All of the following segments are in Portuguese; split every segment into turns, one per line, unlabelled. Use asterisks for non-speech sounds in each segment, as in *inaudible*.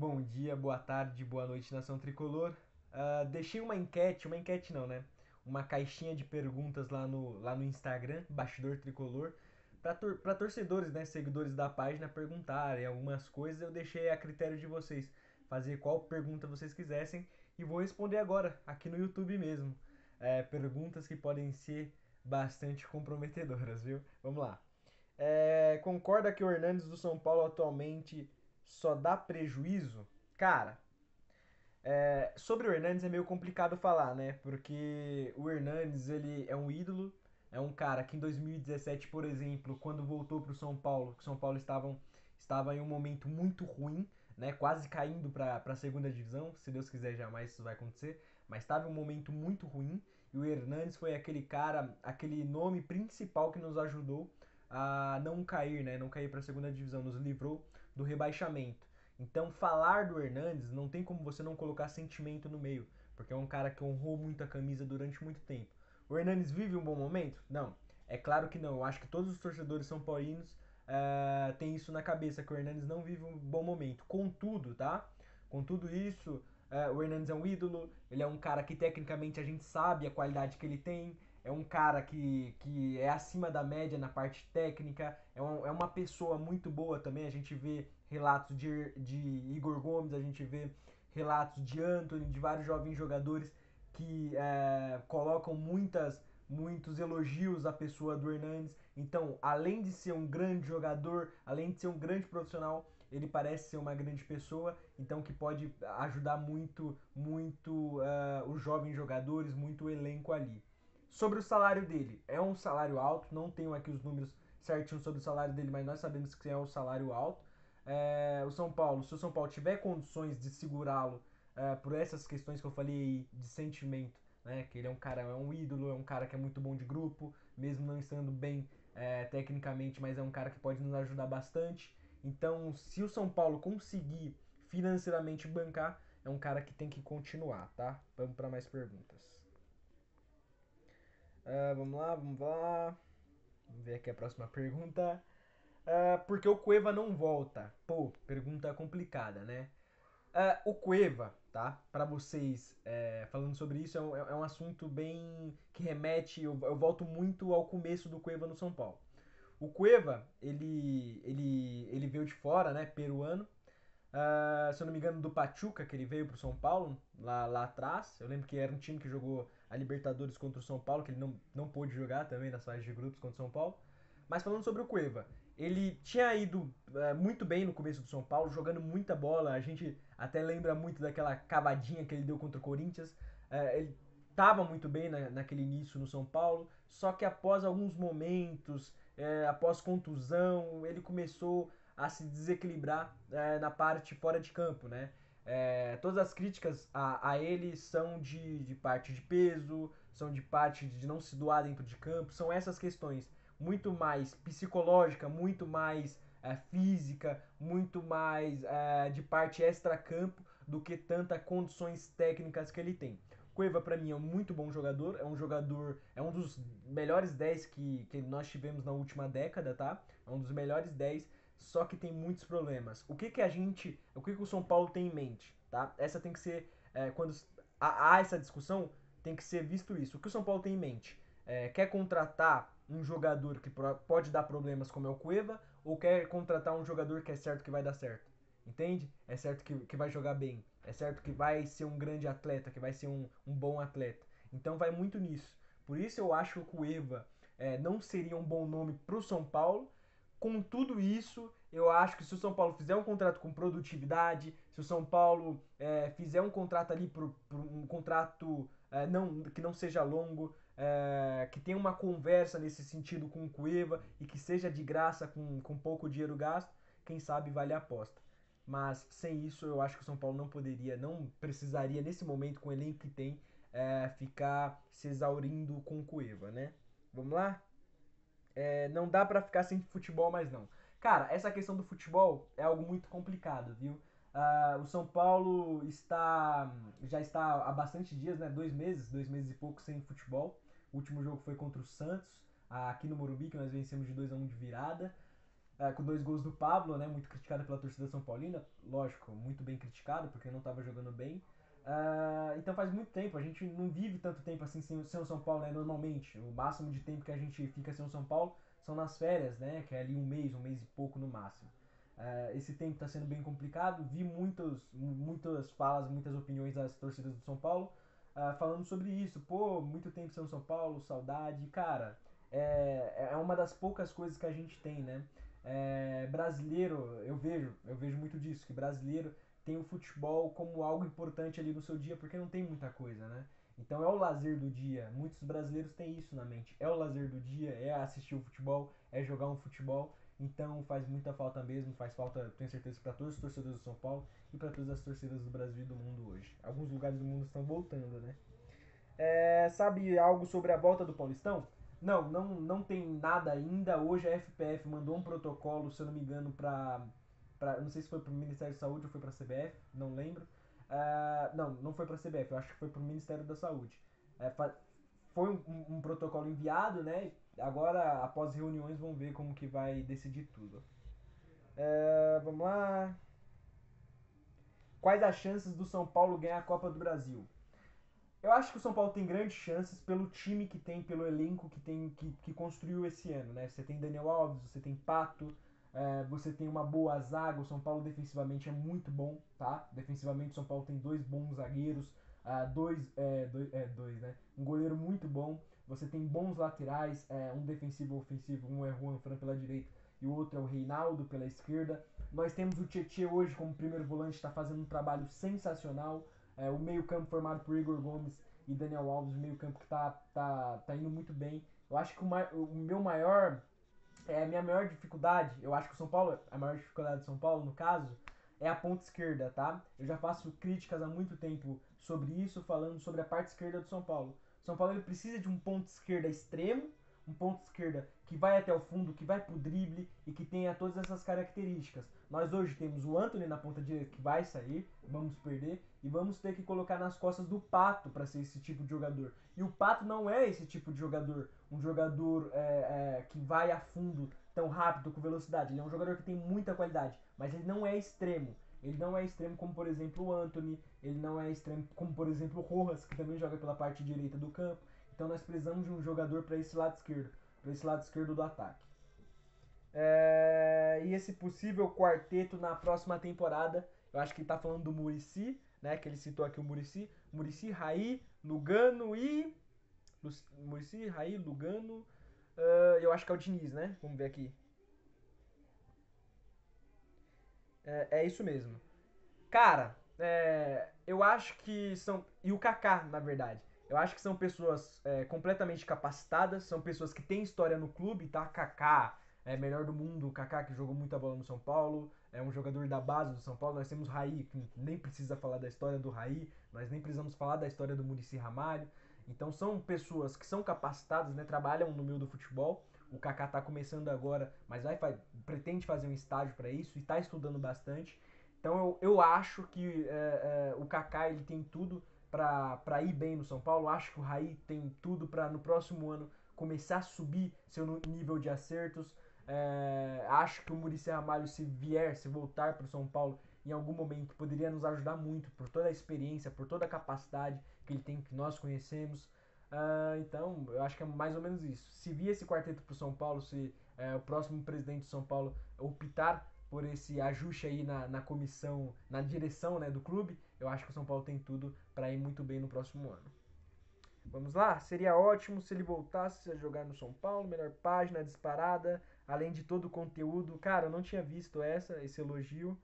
Bom dia, boa tarde, boa noite, nação tricolor. Uh, deixei uma enquete, uma enquete não, né? Uma caixinha de perguntas lá no, lá no Instagram, Bastidor Tricolor, para tor torcedores, né, seguidores da página perguntarem algumas coisas. Eu deixei a critério de vocês fazer qual pergunta vocês quisessem e vou responder agora, aqui no YouTube mesmo. É, perguntas que podem ser bastante comprometedoras, viu? Vamos lá. É, concorda que o Hernandes do São Paulo atualmente só dá prejuízo? Cara, é, sobre o Hernandes é meio complicado falar, né? Porque o Hernandes ele é um ídolo, é um cara que em 2017, por exemplo, quando voltou para o São Paulo, que o São Paulo estavam, estava em um momento muito ruim, né? Quase caindo para a segunda divisão. Se Deus quiser, jamais isso vai acontecer. Mas estava em um momento muito ruim e o Hernandes foi aquele cara, aquele nome principal que nos ajudou a não cair, né? Não cair para a segunda divisão, nos livrou do rebaixamento. Então, falar do Hernandes não tem como você não colocar sentimento no meio, porque é um cara que honrou muito a camisa durante muito tempo. O Hernandes vive um bom momento? Não. É claro que não. Eu acho que todos os torcedores são paulinos uh, têm isso na cabeça, que o Hernandes não vive um bom momento. Contudo, tá? Com tudo isso, uh, o Hernandes é um ídolo, ele é um cara que tecnicamente a gente sabe a qualidade que ele tem, é um cara que, que é acima da média na parte técnica, é, um, é uma pessoa muito boa também. A gente vê relatos de, de Igor Gomes, a gente vê relatos de Anthony, de vários jovens jogadores que é, colocam muitas, muitos elogios à pessoa do Hernandes. Então, além de ser um grande jogador, além de ser um grande profissional, ele parece ser uma grande pessoa, então que pode ajudar muito, muito uh, os jovens jogadores, muito o elenco ali. Sobre o salário dele, é um salário alto, não tenho aqui os números certinhos sobre o salário dele, mas nós sabemos que é um salário alto. É, o São Paulo, se o São Paulo tiver condições de segurá-lo é, por essas questões que eu falei de sentimento, né, que ele é um cara, é um ídolo, é um cara que é muito bom de grupo, mesmo não estando bem é, tecnicamente, mas é um cara que pode nos ajudar bastante. Então, se o São Paulo conseguir financeiramente bancar, é um cara que tem que continuar, tá? Vamos para mais perguntas. Uh, vamos lá, vamos lá. Vamos ver aqui a próxima pergunta. Uh, por que o Cueva não volta? Pô, pergunta complicada, né? Uh, o Cueva, tá? Para vocês, é, falando sobre isso, é um, é um, assunto bem que remete. Eu, eu, volto muito ao começo do Cueva no São Paulo. O Cueva, ele, ele, ele veio de fora, né? Peruano. Uh, se eu não me engano, do Pachuca, que ele veio pro São Paulo, lá, lá atrás. Eu lembro que era um time que jogou a Libertadores contra o São Paulo, que ele não, não pôde jogar também nas fases de grupos contra o São Paulo. Mas falando sobre o Cueva, ele tinha ido é, muito bem no começo do São Paulo, jogando muita bola. A gente até lembra muito daquela cavadinha que ele deu contra o Corinthians. É, ele estava muito bem na, naquele início no São Paulo, só que após alguns momentos, é, após contusão, ele começou a se desequilibrar é, na parte fora de campo, né? É, todas as críticas a, a ele são de, de parte de peso, são de parte de não se doar dentro de campo, são essas questões muito mais psicológica, muito mais é, física, muito mais é, de parte extra-campo do que tanta condições técnicas que ele tem. Cueva para mim é um muito bom jogador, é um jogador, é um dos melhores 10 que, que nós tivemos na última década, tá? É um dos melhores 10 só que tem muitos problemas. O que que a gente, o que que o São Paulo tem em mente, tá? Essa tem que ser, é, quando há, essa discussão, tem que ser visto isso. O que o São Paulo tem em mente? É, quer contratar um jogador que pode dar problemas como é o Cueva ou quer contratar um jogador que é certo que vai dar certo? Entende? É certo que, que vai jogar bem. É certo que vai ser um grande atleta, que vai ser um, um bom atleta. Então vai muito nisso. Por isso eu acho que o Cueva é, não seria um bom nome para o São Paulo, com tudo isso, eu acho que se o São Paulo fizer um contrato com produtividade, se o São Paulo é, fizer um contrato ali, por, um contrato é, não, que não seja longo, é, que tenha uma conversa nesse sentido com o Cueva e que seja de graça, com, com pouco dinheiro gasto, quem sabe vale a aposta. Mas sem isso, eu acho que o São Paulo não poderia, não precisaria, nesse momento, com o elenco que tem, é, ficar se exaurindo com o Cueva, né? Vamos lá? É, não dá para ficar sem futebol mais não. Cara, essa questão do futebol é algo muito complicado, viu? Uh, o São Paulo está já está há bastante dias, né? Dois meses, dois meses e pouco sem futebol. O último jogo foi contra o Santos, aqui no Morumbi, que nós vencemos de 2 a 1 um de virada. é, com dois gols do Pablo, né? Muito criticado pela torcida São Paulina. Lógico, muito bem criticado, porque não estava jogando bem. Uh, então faz muito tempo, a gente não vive tanto tempo assim sem, sem o São Paulo, né? Normalmente. O máximo de tempo que a gente fica sem o São Paulo são nas férias, né? Que é ali um mês, um mês e pouco no máximo. Uh, esse tempo está sendo bem complicado. Vi muitos, muitas falas, muitas opiniões das torcidas do São Paulo uh, falando sobre isso. Pô, muito tempo sem São Paulo, saudade. Cara, é, é uma das poucas coisas que a gente tem, né? É, brasileiro, eu vejo, eu vejo muito disso, que brasileiro tem o futebol como algo importante ali no seu dia, porque não tem muita coisa, né? Então é o lazer do dia. Muitos brasileiros têm isso na mente. É o lazer do dia, é assistir o futebol, é jogar um futebol. Então faz muita falta mesmo, faz falta, tenho certeza, para todos os torcedores do São Paulo e para todas as torcidas do Brasil e do mundo hoje. Alguns lugares do mundo estão voltando, né? É, sabe algo sobre a volta do Paulistão? Não, não, não tem nada ainda. Hoje a FPF mandou um protocolo, se eu não me engano, para pra, não sei se foi pro Ministério da Saúde ou foi pra CBF, não lembro. Uh, não, não foi pra CBF, eu acho que foi pro Ministério da Saúde. É, foi um, um, protocolo enviado, né? Agora, após reuniões, vão ver como que vai decidir tudo. Uh, vamos lá. Quais as chances do São Paulo ganhar a Copa do Brasil? Eu acho que o São Paulo tem grandes chances pelo time que tem, pelo elenco que tem que, que construiu esse ano, né? Você tem Daniel Alves, você tem Pato, é, você tem uma boa zaga, o São Paulo defensivamente é muito bom, tá? Defensivamente o São Paulo tem dois bons zagueiros, uh, dois, é, dois, é, dois, né? Um goleiro muito bom, você tem bons laterais, é, um defensivo ofensivo, um é Juan Fran pela direita e o outro é o Reinaldo pela esquerda. Nós temos o Tietchan hoje como primeiro volante, está fazendo um trabalho sensacional. É, o meio-campo formado por Igor Gomes e Daniel Alves, o meio-campo que está tá, tá indo muito bem. Eu acho que o, o meu maior é a minha maior dificuldade, eu acho que o São Paulo, a maior dificuldade do São Paulo, no caso, é a ponta esquerda, tá? Eu já faço críticas há muito tempo sobre isso, falando sobre a parte esquerda do São Paulo. O São Paulo ele precisa de um ponto esquerda extremo, um ponto esquerda que vai até o fundo, que vai pro drible e que tenha todas essas características. Nós hoje temos o Anthony na ponta direita que vai sair, vamos perder, e vamos ter que colocar nas costas do Pato para ser esse tipo de jogador. E o Pato não é esse tipo de jogador, um jogador é, é, que vai a fundo tão rápido com velocidade. Ele é um jogador que tem muita qualidade, mas ele não é extremo. Ele não é extremo como, por exemplo, o Anthony, ele não é extremo como, por exemplo, o Rojas, que também joga pela parte direita do campo. Então nós precisamos de um jogador para esse lado esquerdo, para esse lado esquerdo do ataque. É... E esse possível quarteto na próxima temporada, eu acho que ele está falando do Murici, né? Que ele citou aqui o Murici. Murici, Raí, Lugano e. Murici, Raí, Lugano. Uh, eu acho que é o Diniz, né? Vamos ver aqui. É, é isso mesmo. Cara, é, eu acho que são. E o Kaká, na verdade. Eu acho que são pessoas é, completamente capacitadas, são pessoas que têm história no clube, tá? Kaká, é melhor do mundo, Kaká que jogou muita bola no São Paulo, é um jogador da base do São Paulo. Nós temos Raí, que nem precisa falar da história do Raí, nós nem precisamos falar da história do Murici Ramalho. Então são pessoas que são capacitadas, né? Trabalham no meio do futebol. O Kaká tá começando agora, mas vai, pretende fazer um estágio para isso e está estudando bastante. Então eu, eu acho que é, é, o Kaká ele tem tudo para ir bem no São Paulo. Acho que o Raí tem tudo para no próximo ano começar a subir seu nível de acertos. É, acho que o Muricy Ramalho, se vier, se voltar para o São Paulo em algum momento, poderia nos ajudar muito por toda a experiência, por toda a capacidade que ele tem, que nós conhecemos. Uh, então, eu acho que é mais ou menos isso. Se vir esse quarteto para o São Paulo, se é, o próximo presidente de São Paulo optar por esse ajuste aí na, na comissão, na direção né, do clube, eu acho que o São Paulo tem tudo para ir muito bem no próximo ano. Vamos lá? Seria ótimo se ele voltasse a jogar no São Paulo, melhor página disparada, além de todo o conteúdo. Cara, eu não tinha visto essa, esse elogio.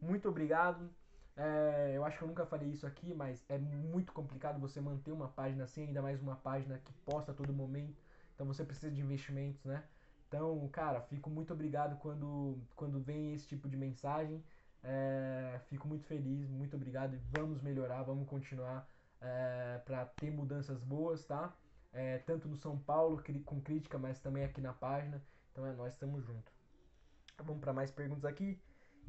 Muito obrigado. É, eu acho que eu nunca falei isso aqui, mas é muito complicado você manter uma página assim, ainda mais uma página que posta a todo momento. Então você precisa de investimentos, né? Então, cara, fico muito obrigado quando, quando vem esse tipo de mensagem. É, fico muito feliz, muito obrigado e vamos melhorar, vamos continuar é, para ter mudanças boas, tá? É, tanto no São Paulo com crítica, mas também aqui na página. Então é nós estamos juntos. Vamos para mais perguntas aqui.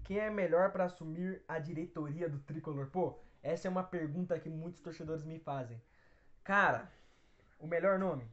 Quem é melhor para assumir a diretoria do Tricolor? Pô, essa é uma pergunta que muitos torcedores me fazem. Cara, o melhor nome?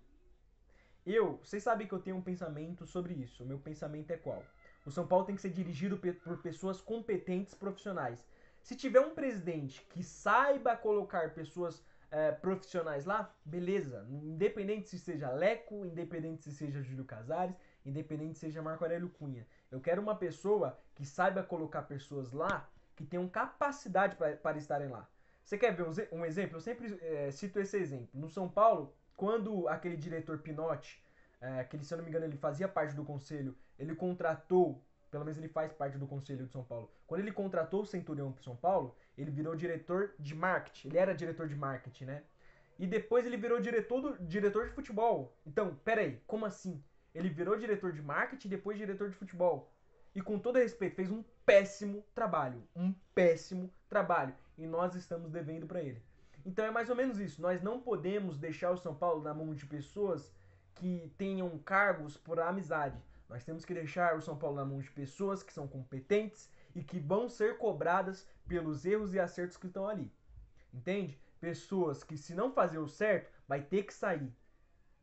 Eu, vocês sabem que eu tenho um pensamento sobre isso. O meu pensamento é qual? O São Paulo tem que ser dirigido por pessoas competentes profissionais. Se tiver um presidente que saiba colocar pessoas é, profissionais lá, beleza. Independente se seja Leco, independente se seja Júlio Casares, independente se seja Marco Aurélio Cunha. Eu quero uma pessoa que saiba colocar pessoas lá que tenham capacidade para estarem lá. Você quer ver um, um exemplo? Eu sempre é, cito esse exemplo. No São Paulo, quando aquele diretor Pinotti, é, que ele, se eu não me engano ele fazia parte do conselho, ele contratou, pelo menos ele faz parte do conselho de São Paulo. Quando ele contratou o Centurião para São Paulo, ele virou diretor de marketing. Ele era diretor de marketing, né? E depois ele virou diretor, do, diretor de futebol. Então, peraí, como assim? Ele virou diretor de marketing e depois diretor de futebol e com todo respeito, fez um péssimo trabalho. Um péssimo trabalho. E nós estamos devendo para ele. Então é mais ou menos isso. Nós não podemos deixar o São Paulo na mão de pessoas que tenham cargos por amizade. Nós temos que deixar o São Paulo na mão de pessoas que são competentes e que vão ser cobradas pelos erros e acertos que estão ali. Entende? Pessoas que, se não fazer o certo, vai ter que sair.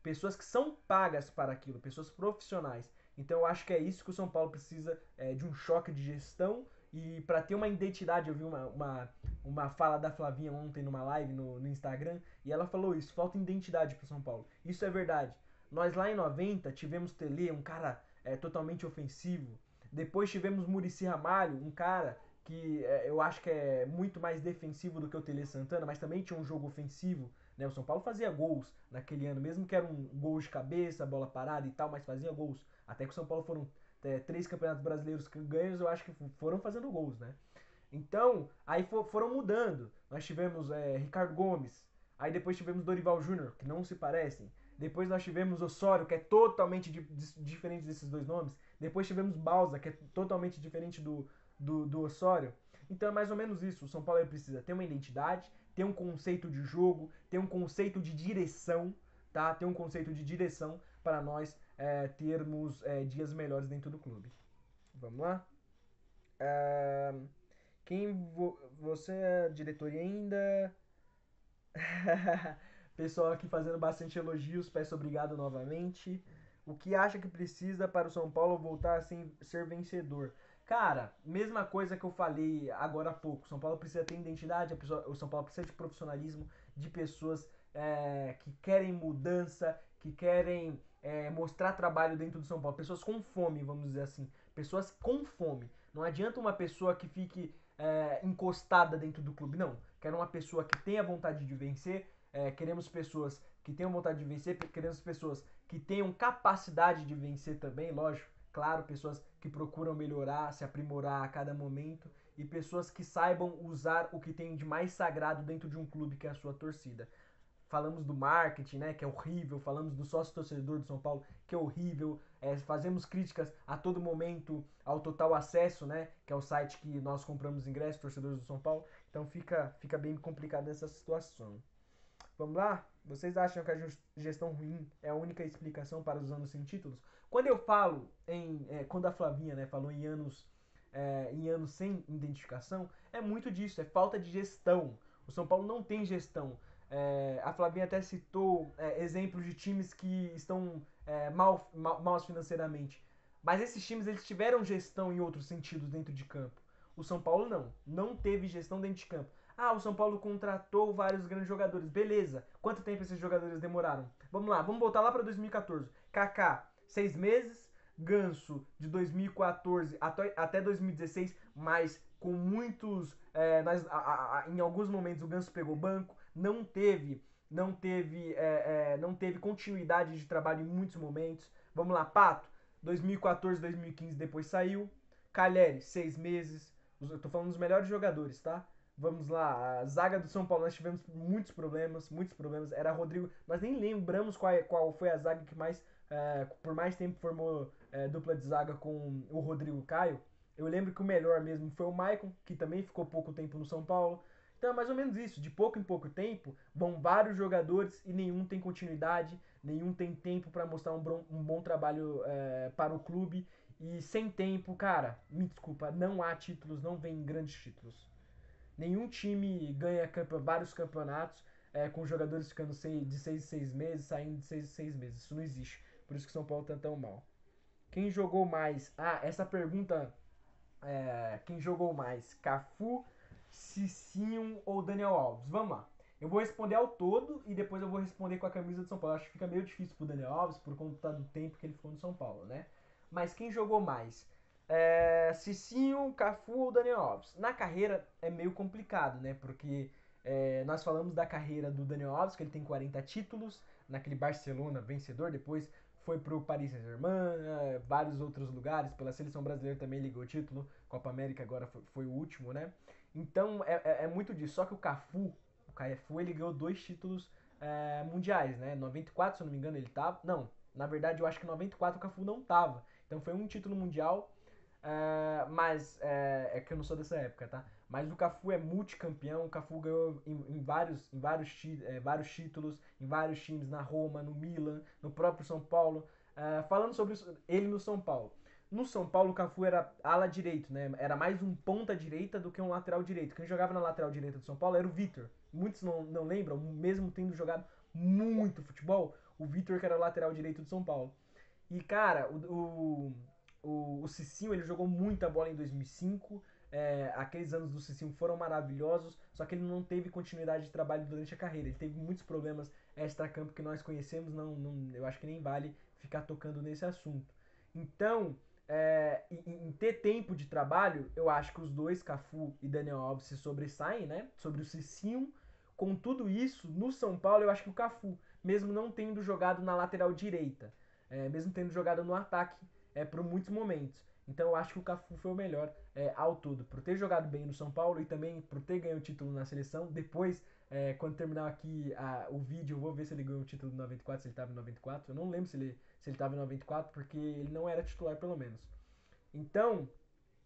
Pessoas que são pagas para aquilo, pessoas profissionais. Então eu acho que é isso que o São Paulo precisa é, de um choque de gestão e para ter uma identidade. Eu vi uma, uma, uma fala da Flavinha ontem numa live no, no Instagram e ela falou isso: falta identidade para o São Paulo. Isso é verdade. Nós lá em 90 tivemos Tele, um cara é, totalmente ofensivo. Depois tivemos Murici Ramalho, um cara que é, eu acho que é muito mais defensivo do que o Tele Santana, mas também tinha um jogo ofensivo. Né? O São Paulo fazia gols naquele ano, mesmo que era um gol de cabeça, bola parada e tal, mas fazia gols. Até que o São Paulo foram é, três campeonatos brasileiros ganhos, eu acho que foram fazendo gols, né? Então, aí for, foram mudando. Nós tivemos é, Ricardo Gomes, aí depois tivemos Dorival Júnior, que não se parecem. Depois nós tivemos Osório, que é totalmente di diferente desses dois nomes. Depois tivemos Balsa, que é totalmente diferente do, do, do Osório. Então é mais ou menos isso. O São Paulo precisa ter uma identidade, ter um conceito de jogo, ter um conceito de direção, tá? Ter um conceito de direção para nós é, termos é, dias melhores dentro do clube. Vamos lá? É, quem vo você é diretoria ainda? *laughs* Pessoal aqui fazendo bastante elogios, peço obrigado novamente. O que acha que precisa para o São Paulo voltar a ser, vencedor? Cara, mesma coisa que eu falei agora há pouco. São Paulo precisa ter identidade, o São Paulo precisa de profissionalismo, de pessoas é, que querem mudança, que querem é, mostrar trabalho dentro do São Paulo. Pessoas com fome, vamos dizer assim. Pessoas com fome. Não adianta uma pessoa que fique é, encostada dentro do clube. Não. Quero uma pessoa que tenha vontade de vencer. É, queremos pessoas que tenham vontade de vencer. Queremos pessoas que tenham capacidade de vencer também, lógico. Claro, pessoas que procuram melhorar, se aprimorar a cada momento. E pessoas que saibam usar o que tem de mais sagrado dentro de um clube, que é a sua torcida falamos do marketing, né, que é horrível, falamos do sócio torcedor do São Paulo, que é horrível, é, fazemos críticas a todo momento ao Total Acesso, né, que é o site que nós compramos ingressos, torcedores do São Paulo, então fica, fica bem complicada essa situação. Vamos lá? Vocês acham que a gestão ruim é a única explicação para os anos sem títulos? Quando eu falo em, é, quando a Flavinha, né, falou em anos, é, em anos sem identificação, é muito disso, é falta de gestão. O São Paulo não tem gestão. É, a Flavinha até citou é, exemplos de times que estão é, mal, mal, mal financeiramente. Mas esses times eles tiveram gestão em outros sentidos dentro de campo. O São Paulo não. Não teve gestão dentro de campo. Ah, o São Paulo contratou vários grandes jogadores. Beleza. Quanto tempo esses jogadores demoraram? Vamos lá, vamos voltar lá para 2014. Kaká, seis meses. Ganso, de 2014 até, até 2016, mas com muitos. É, nas, a, a, em alguns momentos o Ganso pegou banco não teve não teve é, é, não teve continuidade de trabalho em muitos momentos. Vamos lá, Pato, 2014, 2015 depois saiu. Calheri, seis meses. Eu tô falando dos melhores jogadores, tá? Vamos lá, a zaga do São Paulo nós tivemos muitos problemas, muitos problemas. Era Rodrigo, nós nem lembramos qual, qual foi a zaga que mais é, por mais tempo formou é, dupla de zaga com o Rodrigo Caio. Eu lembro que o melhor mesmo foi o Maicon, que também ficou pouco tempo no São Paulo. Então é mais ou menos isso. De pouco em pouco tempo, vão vários jogadores e nenhum tem continuidade, nenhum tem tempo para mostrar um, bom, um bom trabalho é, para o clube. E sem tempo, cara, me desculpa, não há títulos, não vem grandes títulos. Nenhum time ganha campe vários campeonatos é, com jogadores ficando de 6 em 6 meses, saindo de 6 em 6 meses. Isso não existe. Por isso que São Paulo tá tão mal. Quem jogou mais? Ah, essa pergunta. É, quem jogou mais? Cafu, Cicinho ou Daniel Alves? Vamos lá. Eu vou responder ao todo e depois eu vou responder com a camisa de São Paulo. Acho que fica meio difícil pro Daniel Alves por conta do tempo que ele ficou no São Paulo, né? Mas quem jogou mais? É, Cicinho, Cafu ou Daniel Alves? Na carreira é meio complicado, né? Porque é, nós falamos da carreira do Daniel Alves, que ele tem 40 títulos, naquele Barcelona vencedor, depois foi pro Paris Saint-Germain, é, vários outros lugares, pela seleção brasileira também ligou o título, Copa América agora foi, foi o último, né? Então é, é, é, muito disso. Só que o Cafu, o Cafu, ele ganhou dois títulos é, mundiais, né? 94, se eu não me engano, ele tava. Não, na verdade eu acho que 94 o Cafu não tava. Então foi um título mundial, é, mas é, é, que eu não sou dessa época, tá? Mas o Cafu é multicampeão, o Cafu ganhou em, em vários, em vários, é, vários títulos, em vários times, na Roma, no Milan, no próprio São Paulo. Falando sobre ele no São Paulo. No São Paulo, o Cafu era ala direito, né? Era mais um ponta direita do que um lateral direito. Quem jogava na lateral direita do São Paulo era o Vitor. Muitos não, não lembram, mesmo tendo jogado muito futebol, o Vitor que era o lateral direito do São Paulo. E, cara, o, o, o, o Cicinho, ele jogou muita bola em 2005. É, aqueles anos do Cicinho foram maravilhosos, só que ele não teve continuidade de trabalho durante a carreira. Ele teve muitos problemas extra-campo que nós conhecemos, não, não, eu acho que nem vale ficar tocando nesse assunto. Então, é, em, em, ter tempo de trabalho, eu acho que os dois, Cafu e Daniel Alves, se sobressaem, né? Sobre o Cicinho. Com tudo isso, no São Paulo, eu acho que o Cafu, mesmo não tendo jogado na lateral direita, é, mesmo tendo jogado no ataque é, por muitos momentos. Então eu acho que o Cafu foi o melhor é, ao todo, por ter jogado bem no São Paulo e também por ter ganho o título na seleção. Depois, é, quando terminar aqui a, o vídeo, eu vou ver se ele ganhou o título de 94, se ele estava em 94. Eu não lembro se ele se ele estava em 94, porque ele não era titular, pelo menos. Então,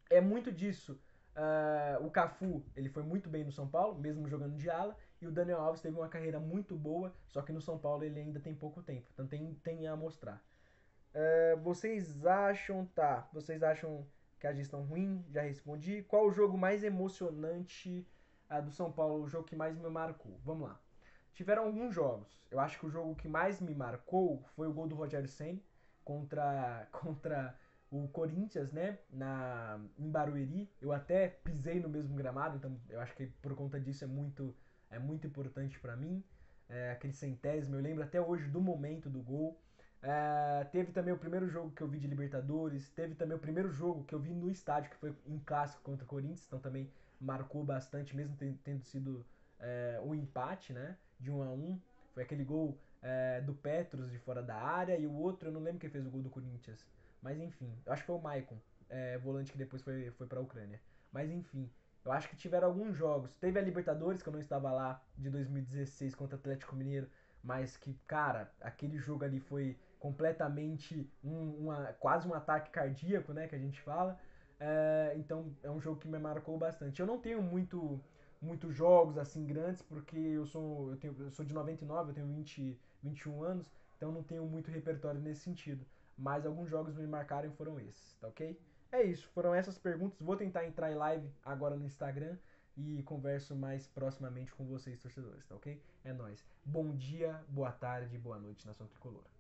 é muito disso. Uh, o Cafu, ele foi muito bem no São Paulo, mesmo jogando de ala, e o Daniel Alves teve uma carreira muito boa, só que no São Paulo ele ainda tem pouco tempo, então tem, tem a mostrar. Uh, vocês acham, tá, vocês acham que a gestão ruim? Já respondi. Qual o jogo mais emocionante uh, do São Paulo, o jogo que mais me marcou? Vamos lá. Tiveram alguns jogos. Eu acho que o jogo que mais me marcou foi o gol do Rogério Senna contra, *laughs* contra o Corinthians, né? Na, em Barueri. Eu até pisei no mesmo gramado, então eu acho que por conta disso é muito, é muito importante para mim. É, aquele centésimo, eu lembro até hoje do momento do gol. É, teve também o primeiro jogo que eu vi de Libertadores, teve também o primeiro jogo que eu vi no estádio, que foi em clássico contra o Corinthians, então também marcou bastante, mesmo tendo sido é, o empate, né? De 1 um a 1 um. Foi aquele gol é, do Petros de fora da área e o outro, eu não lembro quem fez o gol do Corinthians. Mas enfim, eu acho que foi o Maicon, é, volante que depois foi, foi pra Ucrânia. Mas enfim, eu acho que tiveram alguns jogos. Teve a Libertadores, que eu não estava lá, de 2016 contra o Atlético Mineiro. Mas que, cara, aquele jogo ali foi completamente um, uma, quase um ataque cardíaco, né? Que a gente fala. É, então é um jogo que me marcou bastante. Eu não tenho muito muitos jogos assim grandes, porque eu sou, eu, tenho, eu sou de 99, eu tenho 20, 21 anos, então não tenho muito repertório nesse sentido. Mas alguns jogos me marcaram foram esses, tá ok? É isso, foram essas perguntas. Vou tentar entrar em live agora no Instagram e converso mais proximamente com vocês, torcedores, tá ok? É nóis. Bom dia, boa tarde, boa noite, Nação Tricolor.